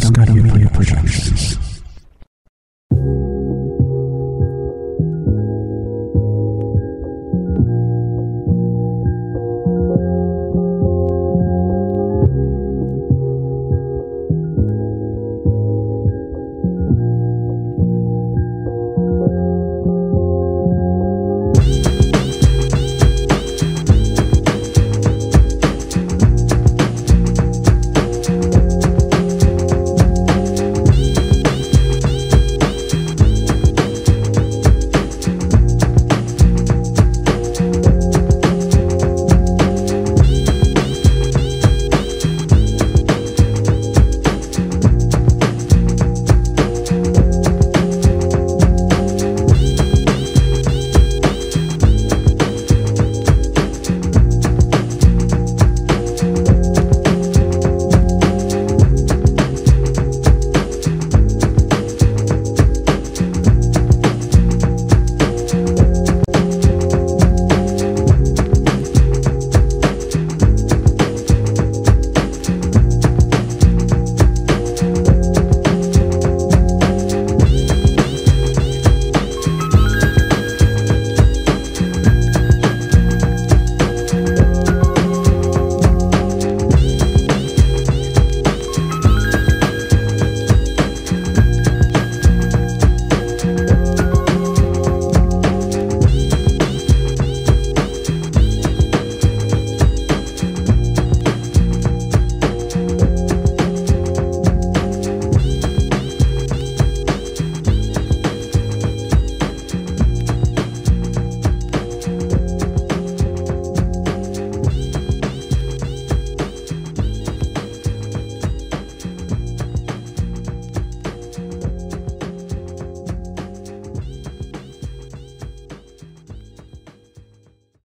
Scaramouche Productions.